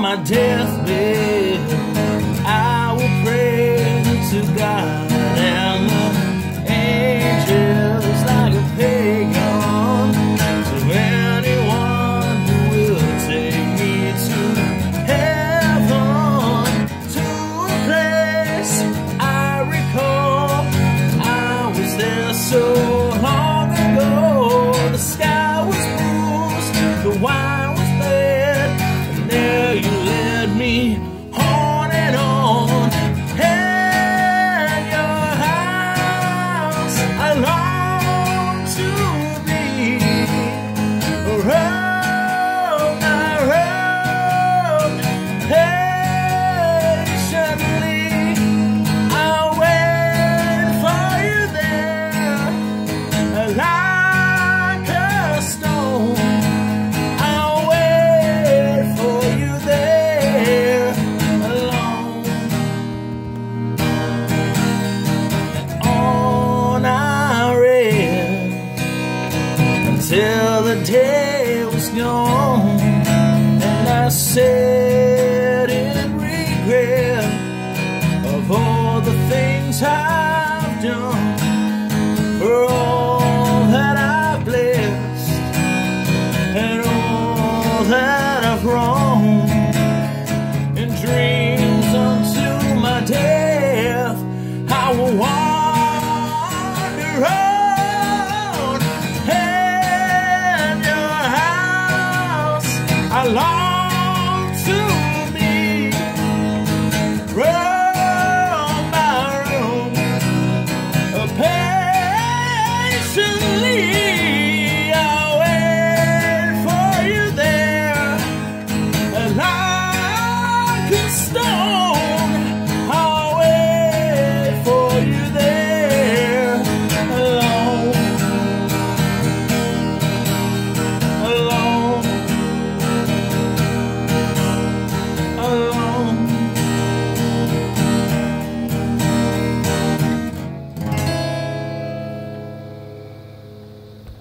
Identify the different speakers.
Speaker 1: my deathbed, I will pray to God. was gone And I said in regret Of all the things I've done. For all that I've blessed And all that I've wronged.